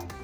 음.